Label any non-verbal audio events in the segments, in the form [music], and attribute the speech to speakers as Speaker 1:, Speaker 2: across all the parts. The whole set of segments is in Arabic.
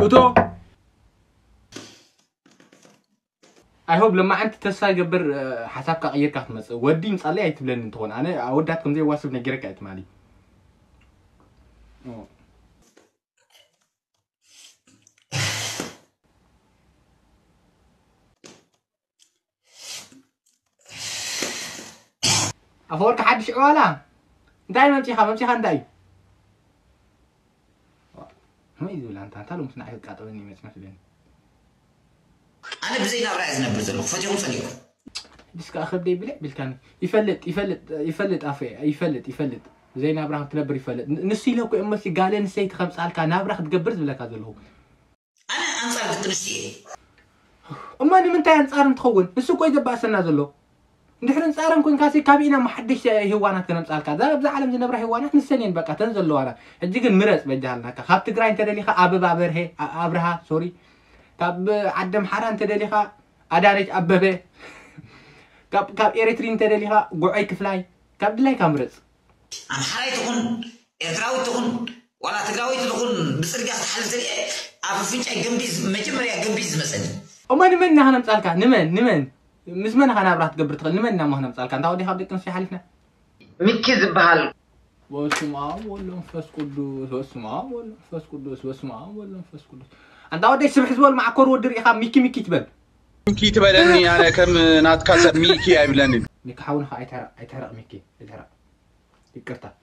Speaker 1: فتو اي هوب لما أنت تسا جبر آه، حسابك غيرك تمس ودي مصلي أي تبلن انت هون أنا اودات كم زي واسب نجرك أي مالي أفورك حد شعوله دايما ممتيخه ممتيخه دايما ما يدل أنت أنت لو مثنى عيد قاطع مني مثنى فلين
Speaker 2: أنا بزينا رأي زنا بزلك فجأة فليك
Speaker 1: بس كأخر أنا بلا بالكان يفلت يفلت يفلت أفي يفلت يفلت. زينا أبراه تنبر يفلت. نسي لو كأم مثل قال نسي خمس عال كان أبراه تقبر بلا كذا له
Speaker 2: أنا أنصار قلت نسي.
Speaker 1: أما أنا من تاني أنصار نتخون. بس كوي دبأ سنا ذلوا እንድሕሪ ንፃረን ኮንካ ሲ ካብ ኢና ማሓደሽ ህዋናት ከነምፃልካ እዛ ኣብዚ ዓለም ዝነብራ ህዋናት ንሰን እየን በቃ ተን ዘለዋና ሕጂ ግን ምረፅ በጃሃልናካ። ካብ ትግራይ እንተደሊኻ ኣበባ በርሄ ኣብርሃ ሶሪ ካብ ዓደ ምሓራ እንተደሊኻ ኣዳነች ኣበበ [laughs] ካብ ካብ ኤርትሪ እንተደሊኻ ጉዐይ ክፍላይ ካብ ድላይካ ምረፅ
Speaker 2: ኣምሓራይ ትኹን ኤርትራዊት ትኹን ዋላ ትግራዊት ትኹን ብፅርግያ ክትሓልፍ ዘርአ ኣብ ኣፍንጫይ ገንቢዝ መጀመርያ ገንቢዝ ዝመፀኒ
Speaker 1: እሞ ንመን ከነምፃልካ ንመን ንመን مس من خانه برات قبر تقل نمن نام هنا مثال كان تاودي خابدي كنسي حالفنا
Speaker 2: ميكي زبال
Speaker 1: وسمع ولا نفس قدوس وسمع ولا نفس قدوس وسمع ولا نفس قدوس انت تاودي سبح زول مع كور ودر يخا ميكي ميكي تبل
Speaker 3: ميكي تبل اني أنا كم نات كاسر ميكي اي بلاني
Speaker 1: ميكي حاول خا يتهرق يتهرق ميكي يتهرق يكرتا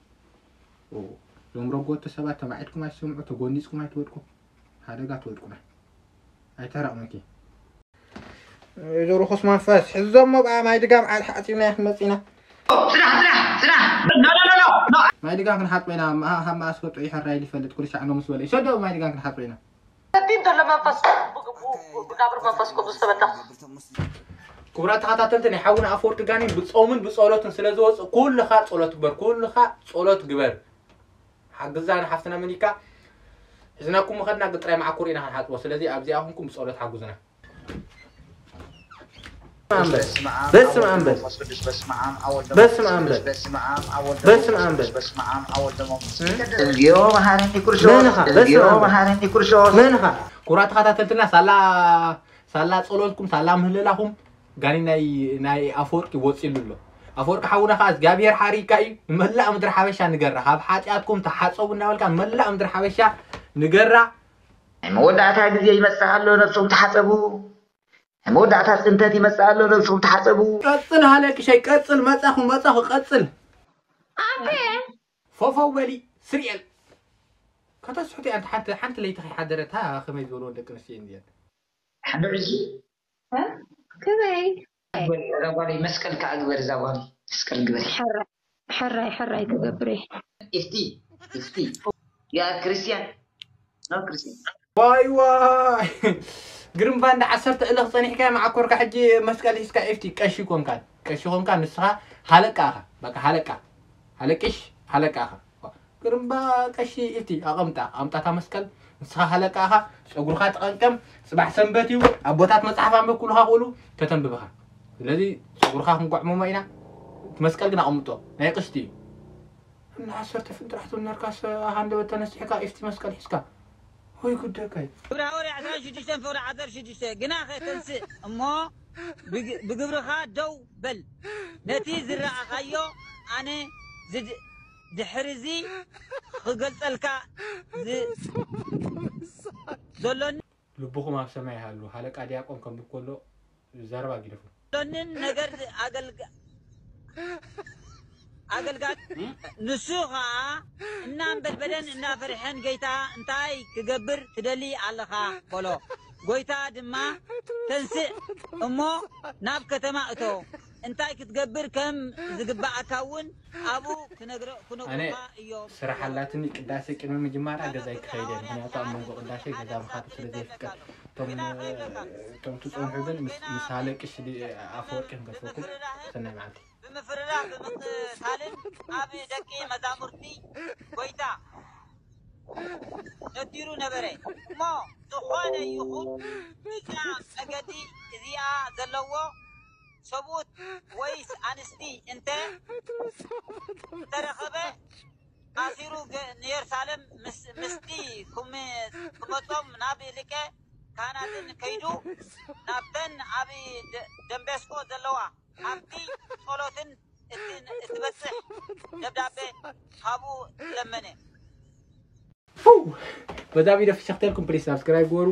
Speaker 1: أو يوم رو قوت سبعه ما عندكم ما سمعتوا قونيسكم ما تودكم هذا قاعد تودكم اي ترى ميكي يزورو خص ما فاس حزوم ما بقى ما يدقى مع الحاتي ما يحمسينا
Speaker 2: سرع سرع سرع لا لا لا لا
Speaker 1: ما يدقى كان حاط بينا. ما هم أسكت اي حرا اللي فلت كل شيء عنهم مسؤول. إيش ما يدقى كان حاط بينا.
Speaker 4: تدين دور لما فاس بقبر ما فاس كوبس تبدا
Speaker 1: كبرات حتى تنتني حاولنا أفورت غاني بصومن بصولات سلازوز كل خا صولات بر كل خا صولات جبر حجزان حفتنا منيكا حزناكم خدنا قطري مع كورينا حات وسلازي أبزي اهمكم بصولات حجزنا بس
Speaker 2: معام بس معام بس. معام بس معام بس معام بس. معام بس معام بس. معام بس معام بس معام بس. معام بس معام بس معام بس معام
Speaker 1: بس سلا سلا لكم سلام لهم غاني ناي ناي أفورك يوصل له أفورك حونا خاص غابير حريكاي ملا أمدر حبشا نغرى حب حاطياتكم تحاصوا بنا ولكم ملا أمدر حبشا نغرى
Speaker 2: مودعتها دي يمسحال له نفسهم تحاصبوا መወዳእታ ፅንተት ይመፅእ ኣሎ ነብስኩም ተሓፀቡ
Speaker 1: ቀፅል ሃለቅሸይ ቀፅል መፃኹ መፃኹ ቀፅል
Speaker 5: ኣቤ
Speaker 1: ፎፎወሊ ስርኤል ከተስሕቱ እያ ሓንቲ ሓንቲ ለይቲ ከይሓደረታ ከመይ ዝበልዎ ደቂ ኣንስትዮ እየን
Speaker 2: ሓደ ዕዚ
Speaker 5: ከመይ
Speaker 2: ጓለይ መስቀል ከዓ ግበር እዛ ጓል መስቀል ግበር
Speaker 5: ሕራይ ሕራይ ትገብር
Speaker 2: ኢፍቲ ኢፍቲ ያ ክርስቲያን ናብ ክርስቲያን
Speaker 1: ዋይ ዋይ ግርምባ እንደ ዓሰርተ እልኽ ፀኒሕካ መዓኮርካ ሕጂ መስቀል ሒዝካ ኤፍቲ ቀሺ ኮንካ ቀሺ ኮንካ ንስኻ ሃለቃ ኢኻ በቃ ሃለቃ ሃለቂሽ ሃለቃ ኢኻ ግርምባ ቀሺ ኤፍቲ ኣቐምጣ ኣምጣታ መስቀል ንስኻ ሃለቃ ኢኻ ፀጉርካ ተቐንቀም ፅባሕ ሰንበት እዩ ኣቦታት መፅሓፍ ኣንበብ ኩልካ ክእሉ ተተንብብኻ ስለዚ ፀጉርካ ክንጓዕሞሞ ኢና መስቀል ግን ኣቐምጦ ናይ ቅሽቲ እዩ ንዓሰርተ ፍንጥራሕቱ ነርካስ ሃንደበት ተነስሕካ ኤፍቲ መስቀል ሒዝካ ሆይ ጉዳካይ
Speaker 6: ውራ ወሬ ዓስራ ሽዱሽተን ፍቅሪ ዓሰርተ ሽዱሽተ ግና ኸይተንስእ እሞ ብግብርኻ ደው በል ነቲ ዝረኣኻዮ ኣነ ድሕሪ እዚ ክገልጸልካ ዘሎኒ
Speaker 1: ልብኹም ኣብ ሰማይ ሃሉ ሃለቃ ዲያቆን ከም ብከሎ ዛረባ ጊደፉ
Speaker 6: ዘሎንን ነገር عقل قال نسوها نام بالبدن نا فرحان جيتا إنتاي كقبر تدلي على خا قولو جيتا دما. تنسى أمو ناب كتما أتو. إنتاي كتقبر كم زقبا اكاون أبو كنقرا كنقرا أنا صراحة لا
Speaker 1: تني قداسي كنا مجمار اغزاي خايد أنا طعم من قداسي غدا بخاطر سلازي فكر تم تم تصوم حبل مثالك شدي افوركم بفوكم سنه معناتي
Speaker 6: ብምፍርራህ ብምቕታልን ኣብ ደቂ መዛሙርቲ ጎይታ ነዲሩ ነበረ እሞ ዝኾነ ይኹን እዛ መገዲ እዚኣ ዘለዎ ሰብኡት ወይስ ኣንስቲ እንተ ተረኸበ ኣሲሩ ንየሩሳሌም ምስቲ ክመፆም ናብ ልቀ ካህናትን ከይዱ ናብተን ኣብ ደንቤስኮ ዘለዋ ሓፍቲ ጸሎትን እትበጽሕ ደብዳቤ ሃቡ ለመነ
Speaker 1: በዛብ ኢደ ፍሸክተልኩም ፕሊስ ሳብስክራይብ ግበሩ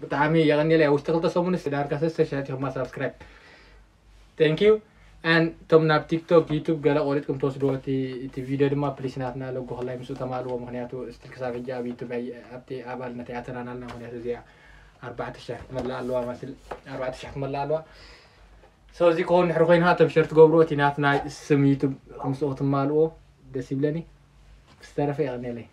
Speaker 1: ብጣዕሚ የቐኒለ ውሽጢ ክልተ ሰሙን ዳርካ ሰለስተ ሸነቲኹም ሳብስክራይብ ቴንክ ዩ ኣን እቶም ናብ ቲክቶክ ዩቱብ ገለ ቆሪጥኩም ተወስድዎ እቲ ቪድዮ ድማ ፕሊስ ናትና ለጎ ክላይ ምስኡ ተማልዎ ምክንያቱ እስቲ ክሳብ ሕጂ ኣብ ዩቱብ ኣብቲ ኣባልነት ኣተናናልና ምክንያቱ እዚኣ ኣርባዕተ ሻሕ ትመልእ ኣለዋ መስል ኣርባዕተ ሻሕ ትመልእ ኣለዋ سوزي كون حروقين ها تمشرت قبرو تيناتنا اسم يوتيوب خمس أوت مالو دسيبلني استرفي أغني لي